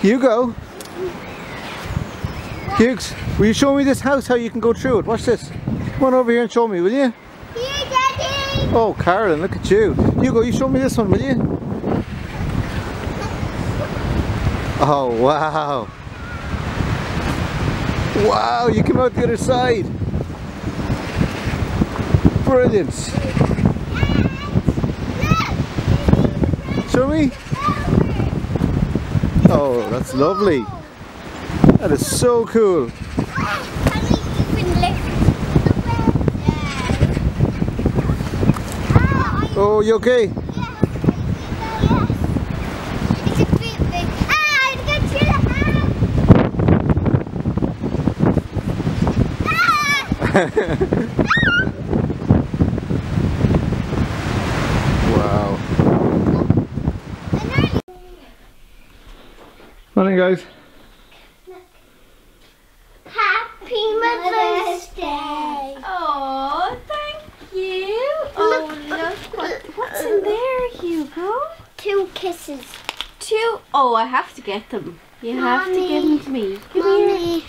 Hugo. Hughes, will you show me this house, how you can go through it? Watch this. Come on over here and show me, will you? Here, Daddy. Oh, Carolyn, look at you. Hugo, you show me this one, will you? Oh, wow. Wow, you came out the other side. Brilliant. Show me. Oh, that's lovely. That is so cool. Oh, you okay? wow. Morning, guys. Happy Mother's Day. Oh, thank you. Oh, look what, what's in there, Hugo. Two kisses. Two. Oh, I have to get them. You have to give them to me. Come here. Mommy.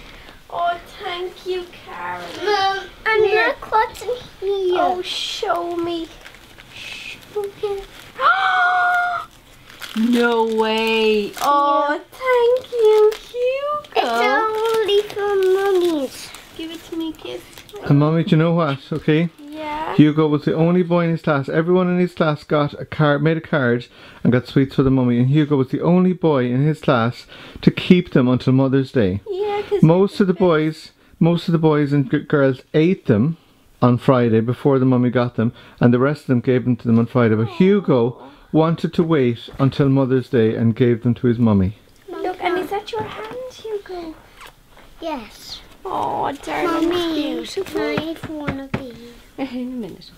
Oh, thank you, Karen. Mom, and Here. look what's in here. Oh, show me. Show me. no way. Oh, thank you, It's Hugo. only for mummies. Give it to me, kiss. And mommy, do you know what? Okay. Yeah. Hugo was the only boy in his class. Everyone in his class got a card, made a card, and got sweets for the mummy. And Hugo was the only boy in his class to keep them until Mother's Day. Yeah, because Most of the boys, most of the boys and g- girls ate them on Friday before the mummy got them, and the rest of them gave them to them on Friday. But Hugo wanted to wait until Mother's Day and gave them to his mummy. Look, and is that your hand, Hugo? Yes. Oh, darling, Mommy, it's can beautiful. I have one of these? In a minute.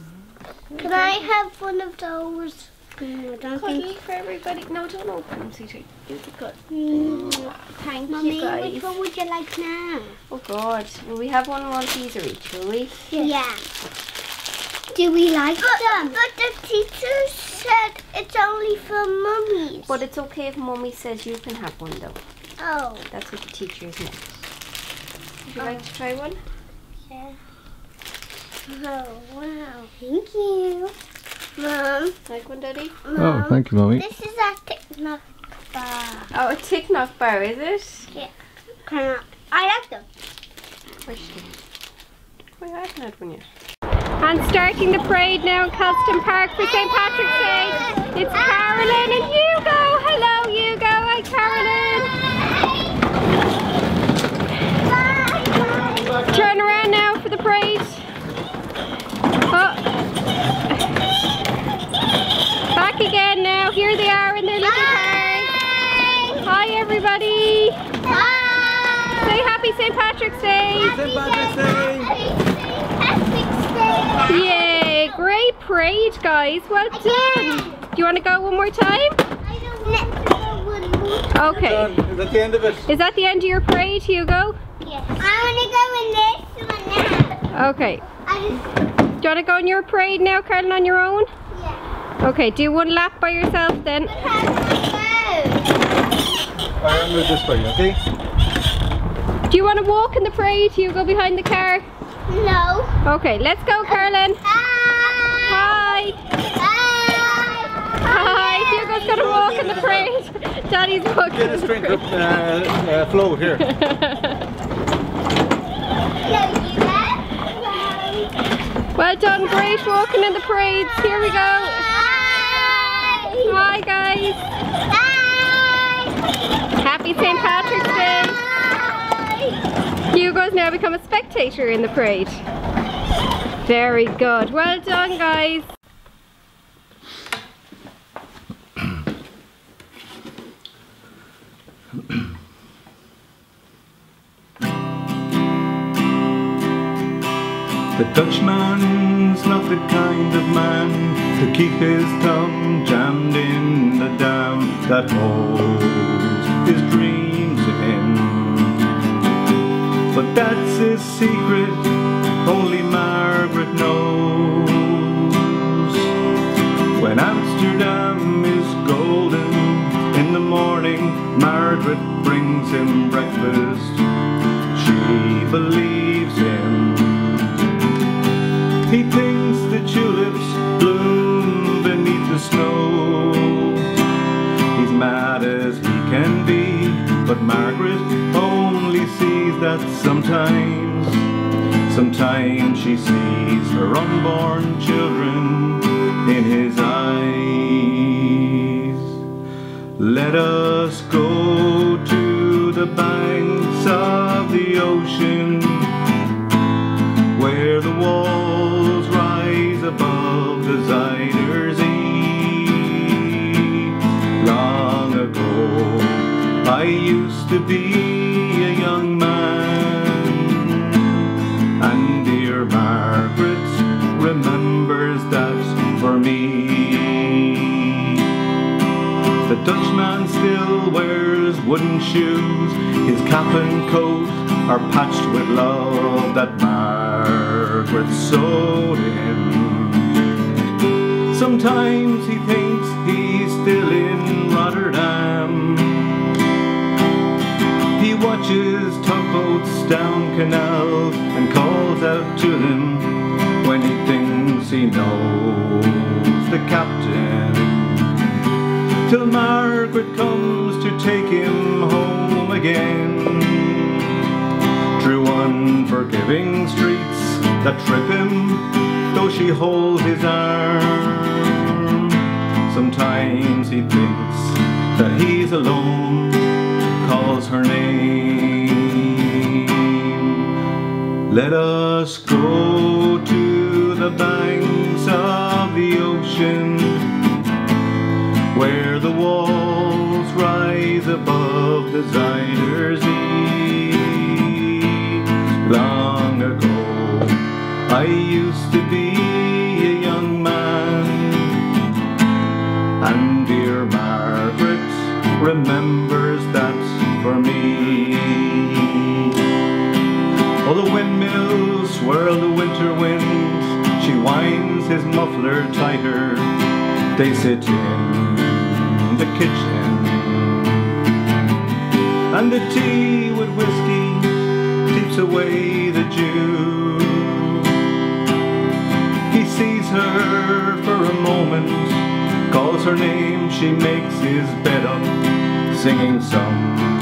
Can I have one of those? Mm, don't Cuddle for everybody. No, don't open them, sweetie. Use the cut. Mm. Thank Mommy, you, guys. which one would you like now? Oh, God. Will we have one Malteser each, will we? Yeah. Do we like them? But the teacher said it's only for mummies. But it's okay if Mummy says you can have one, though. Oh. That's what the teachers meant. Would you like to try one? Yeah. Oh, wow. Thank you. Mom. Like one, Daddy? Mom. Oh, thank you, mummy. This is a techno bar. Oh, a Tic Knock bar, is it? Can I, I like them. Where's she? Oh, I haven't had one yet. And starting the parade now in Custom Park for St. Patrick's Day. It's Carolyn and Hugo. Hello, Hugo. Hi, Carolyn. Turn around now for the parade. Oh. Back again now. Here they are in their little cars. Hi, everybody. Bye. Say happy St. Patrick's Day. St. Patrick's Day. Patrick's Day. Yay! Great parade, guys. Well done. Do you want to go one more time? I don't want to go one more. Okay. Is that the end of it? Is that the end of your parade, Hugo? Yes. I want to go in this one now. Okay. I just, Do you want to go on your parade now, Carolyn, on your own? Yeah. Okay, do one lap by yourself then. How do I I'll move this way, okay? Do you want to walk in the parade, You go behind the car? No. Okay, let's go, Carolyn. Hi. Hi. Hi. Hi. Hugo's going to walk in the parade. Daddy's walking Get a the drink of uh, uh, flow here. Hello, you? Well done, great walking in the parades. Here we go. Hi. Hi, guys. Hi. Happy St. Patrick's Day. Hi. Hugo's now become a spectator in the parade. Very good. Well done, guys. The Dutchman's not the kind of man to keep his thumb jammed in the dam that holds his dreams in. But that's his secret, only Margaret knows. When Amsterdam is golden in the morning, Margaret brings him breakfast. She believes can be, but Margaret only sees that sometimes, sometimes she sees her unborn children in his eyes. Let us go to the banks of the ocean where the walls be a young man, and dear Margaret remembers that for me. The Dutchman still wears wooden shoes. His cap and coat are patched with love that Margaret sewed him. Sometimes he thinks he's tugboats down canal and calls out to him when he thinks he knows the captain till Margaret comes to take him home again. Through unforgiving streets that trip him, though she holds his arm. Sometimes he thinks that he's alone, calls her name. Let us go to the banks of the ocean where the walls rise above the winter wind, she winds his muffler tighter. They sit in the kitchen and the tea with whiskey keeps away the Jew. He sees her for a moment, calls her name, she makes his bed up, singing some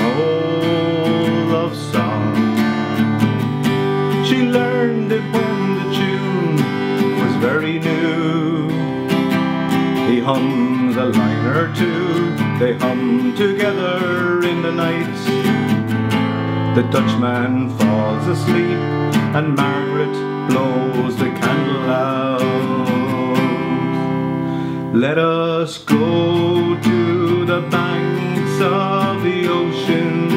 hums a line or two, they hum together in the night. The Dutchman falls asleep and Margaret blows the candle out. Let us go to the banks of the ocean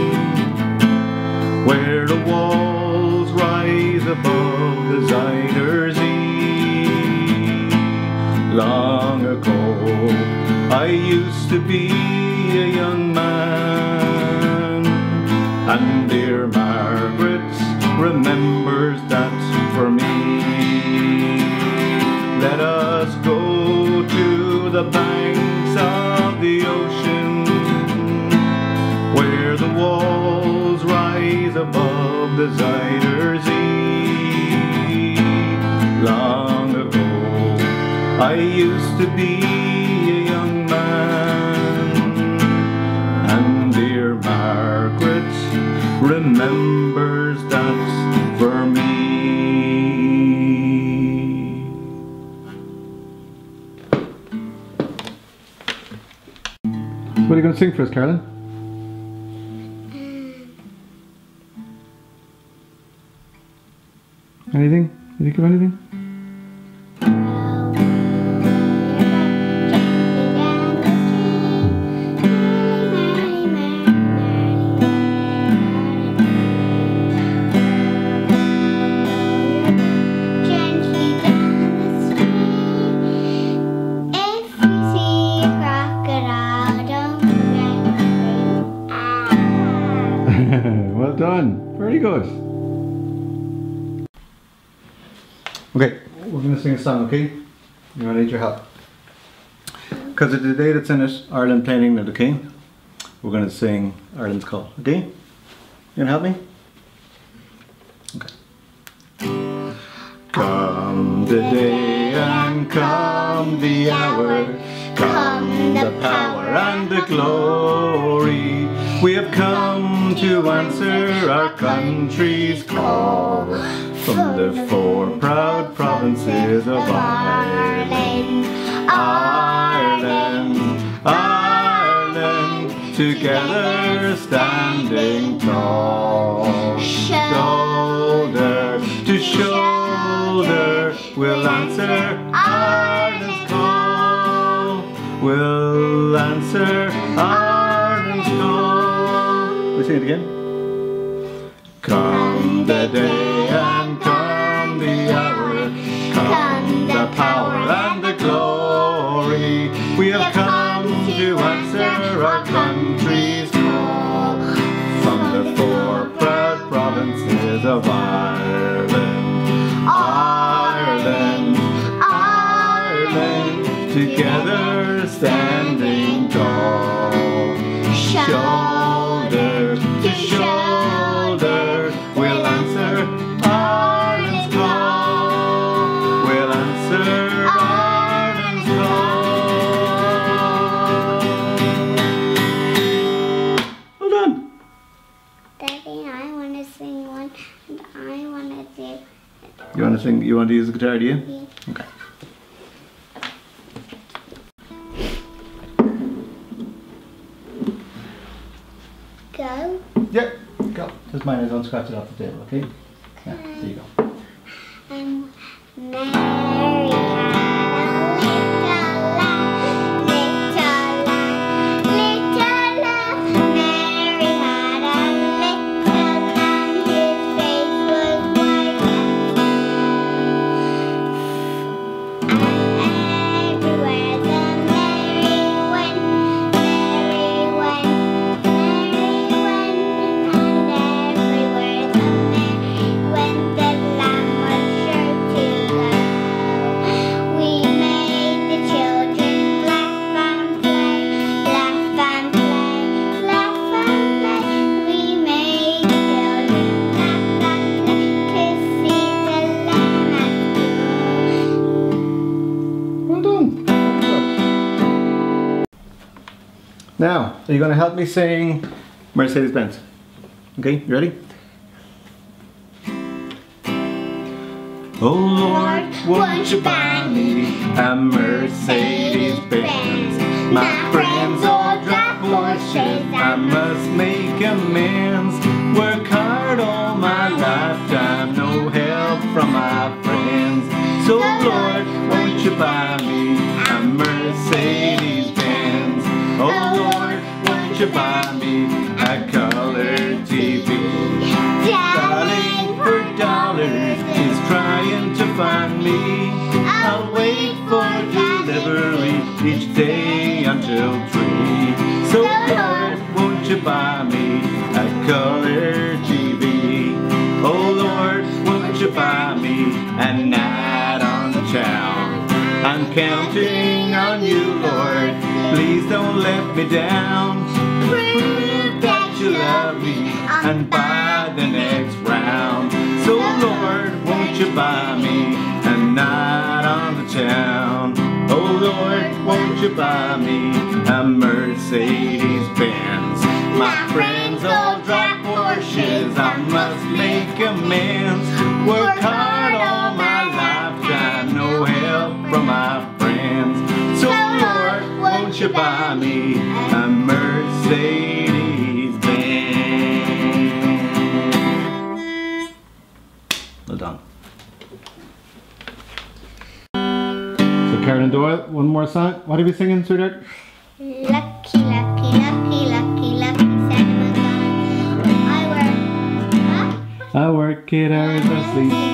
where the walls rise above the Zuyder I used to be a young man, and dear Margaret remembers that for me. Let us go to the banks of the ocean where the walls rise above the Zuyder. Long ago, I used to be remembers that for me. What are you going to sing for us, Carolyn? Uh. Anything? You think of anything? Song, okay? Going to need your help. Because of the day that's in it, Ireland playing England, okay? We're to sing Ireland's Call, okay? You gonna help me? Okay. Come the day and come the hour, come the power and the glory. We have come to answer our country's call from the four proud provinces of Ireland. Ireland, Ireland, together standing tall. Shoulder to shoulder, we'll answer Ireland's call. We'll answer Ireland's call. We sing it again. Come the day answer our country's call from the four proud provinces of Ireland. Ireland, Ireland, together standing tall. Shoulder You want to sing? You want to use the guitar, do you? Yeah. Okay. Go. Yep. Go. Just mine. Don't scratch it off the table, okay? Yeah. There you go. Now, are you going to help me sing Mercedes Benz? Okay, you ready? Oh Lord, won't you buy me a Mercedes Benz? My friends all drive Porsches, I must make amends. Work hard all my lifetime, three. So Lord, won't you buy me a color TV? Oh Lord, won't you buy me a night on the town? I'm counting on you, Lord. Please don't let me down. Prove that you love me and buy the next round. So Lord, won't you buy me a night on the town? You buy me a Mercedes Benz? My friends all drive Porsches, I must make amends. Work hard Karen and Doyle, one more song. What are we singing, sweetheart? Lucky, lucky, lucky, lucky, lucky Santa Claus. I work. Huh? I work eight hours, I sleep.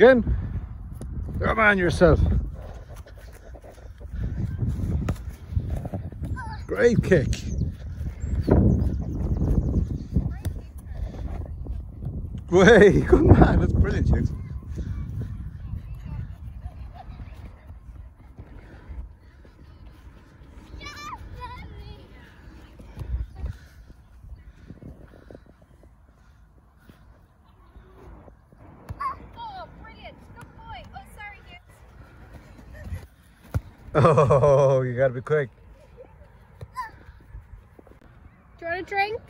Again. Come on yourself. Great kick. Way, good man. That's brilliant, Hughes. Oh, brilliant. Good boy. Oh, sorry, Hughes. Oh, you gotta be quick. Do you want a drink?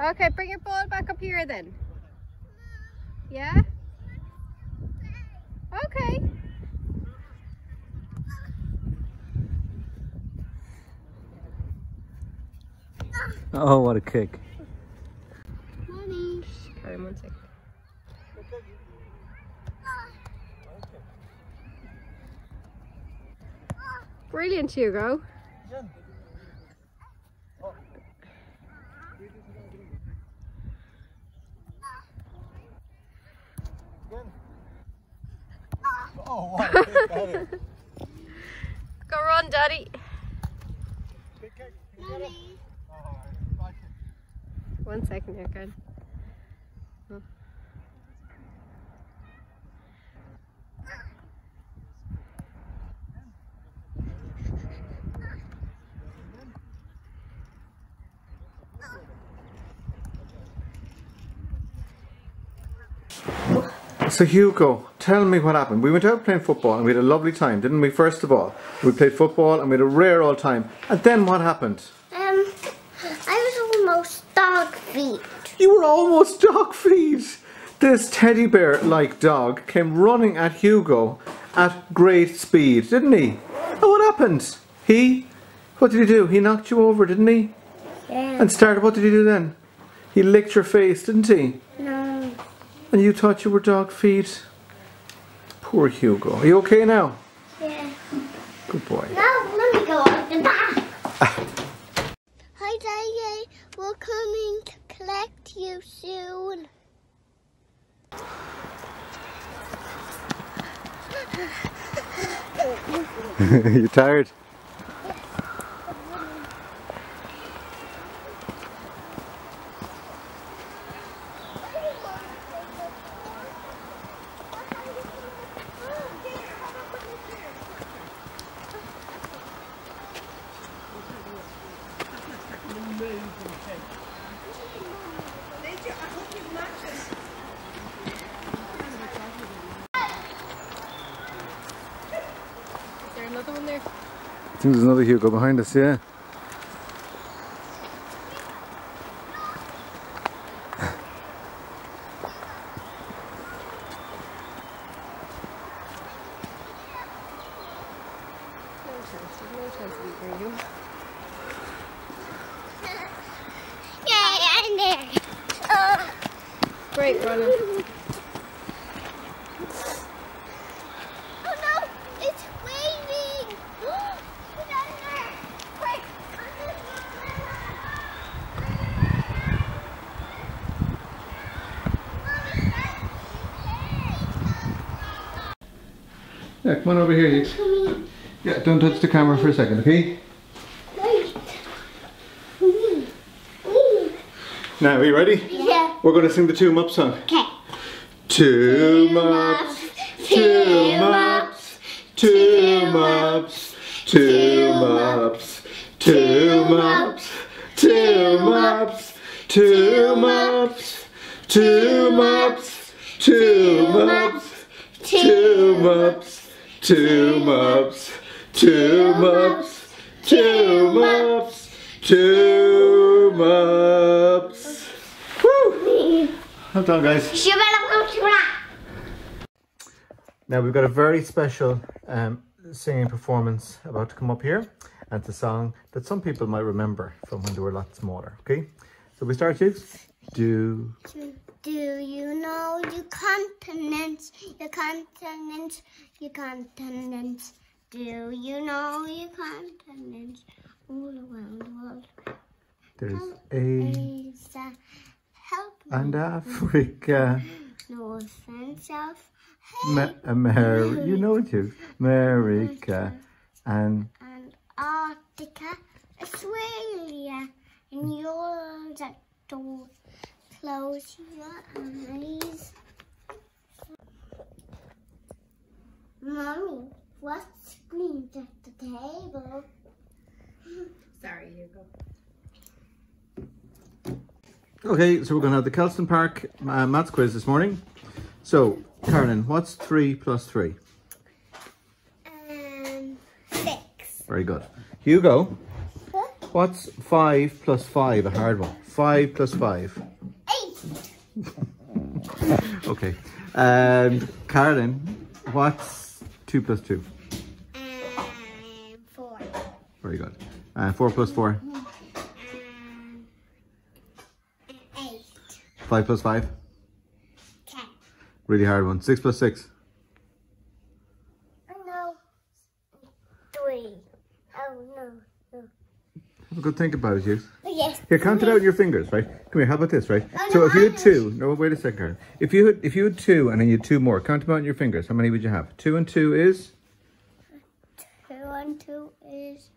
Okay, bring your ball back up here then. Yeah? Okay. Oh, what a kick. Thanks, Hugo. Go on, Daddy. One second you're good. So Hugo, tell me what happened. We went out playing football and we had a lovely time, didn't we? First of all, we played football and we had a rare old time. And then what happened? Um, I was almost dog feet. You were almost dog feet. This teddy bear like dog came running at Hugo at great speed, didn't he? And what happened? He, what did he do? He knocked you over, didn't he? Yeah. And started, what did he do then? He licked your face, didn't he? And you thought you were dog feet. Poor Hugo. Are you okay now? Yeah. Good boy. Now let me go out the back. Hi, Daddy. We're coming to collect you soon. you tired? Is there another one there? I think there's another Hugo behind us, yeah. No chance. There's no chance of eating you. Yeah, I'm there. Uh, Great running. oh no, it's waving. Get out of there. Quick. Yeah, come on over here. You. Yeah, don't touch the camera for a second, okay? Mm. Mm. Now, are you ready? Yeah. We're going to sing the Two Mups song. Okay. Two Mups, Two Mups, Two Mups, Two Mups, Two Mups, Two Mups, Two Mups, Two Mups, Two Mups, Two Mups, Two Mups, Two Mups, Two Mups, Two Mups. Woo! Well done, guys. Now we've got a very special um, singing performance about to come up here. And it's a song that some people might remember from when they were a lot smaller. Okay? So we start, Hughes. Do. Do you know your continents, your continents, your continents? Do you know your continents all around the world? There's Asia, help me. and Africa. North and South, Ma- uh, America. You know it, Hughes. America. And Antarctica, Australia, and yours at door. Close your eyes. Mommy, what screams at the table? Sorry, Hugo. Okay, so we're going to have the Kelston Park uh, maths quiz this morning. So, Carolyn, what's 3 plus 3? Um, six. Very good. Hugo, Huh? what's 5 plus 5? A hard one. 5 plus 5. Okay. And Carolyn, what's 2 plus 2? Um, four. Very good. Uh, 4 plus 4? Um, eight. 5 plus 5? Ten. Really hard one. 6 plus 6? Oh, no. Three. Oh, no. no. Have a good think about it, Hughes. Here, count it out in your fingers, right? Come here, how about this, right? Oh, so no, if you had two, no, wait a second. If you had, if you had two and then you had two more, count them out in your fingers. How many would you have? Two and two is? Two and two is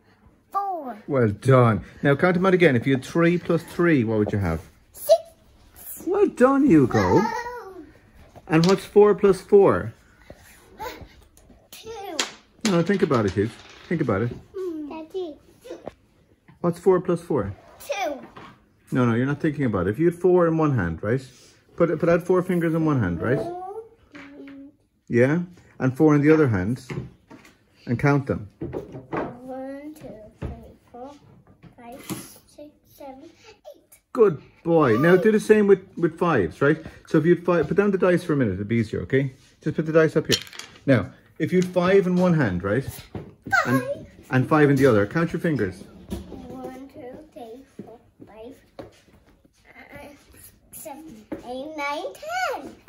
four. Well done. Now count them out again. If you had three plus three, what would you have? Six. Well done, Hugo. Oh, And what's four plus four? two. No, think about it, Hughes. Think about it. Daddy. What's four plus four? No, no, you're not thinking about it. If you had four in one hand, right? Put put out four fingers in one hand, right? Yeah, and four in the other hand, and count them. One, two, three, four, five, six, seven, eight. Good boy. Now do the same with with fives, right? So if you'd five, put down the dice for a minute. it'd be easier, okay? Just put the dice up here. Now, if you'd five in one hand, right, and Five. and five in the other, count your fingers.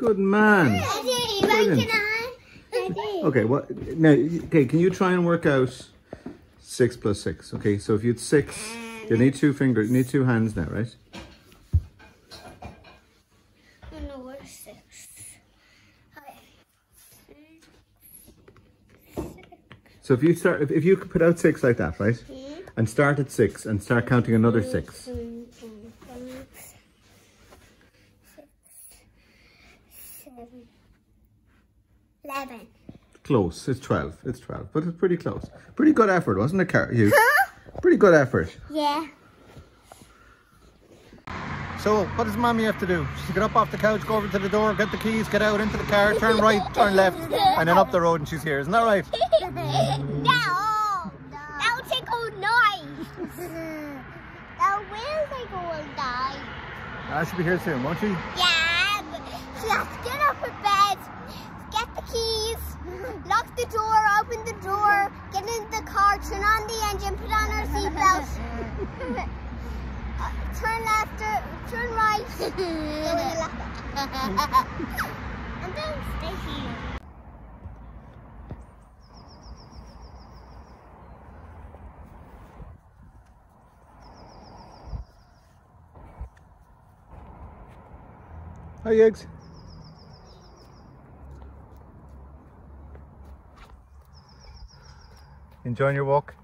Good man. Daddy, Okay, what? Well, now, okay, can you try and work out six plus six? Okay, so if you had six, you need two fingers, you need two hands now, right? So if you start, if, if you put out six like that, right? Mm -hmm. And start at six and start counting another 6 Close. It's twelve. It's twelve, but it's pretty close. Pretty good effort, wasn't it, Car- you? Huh? Pretty good effort. Yeah. So, what does mommy have to do? She's to get up off the couch, go over to the door, get the keys, get out into the car, turn right, turn left, and then up the road, and she's here. Isn't that right? no. That will take all night. that will take all night. Ah, I should be here soon, won't she? Yeah, but she has to get up in bed, get the keys, lock the door, open the door, get in the car, turn on the engine, put on her seatbelt. Uh, turn left, uh, turn right, go to the left. and then stay here. Hi, eggs. Enjoying your walk?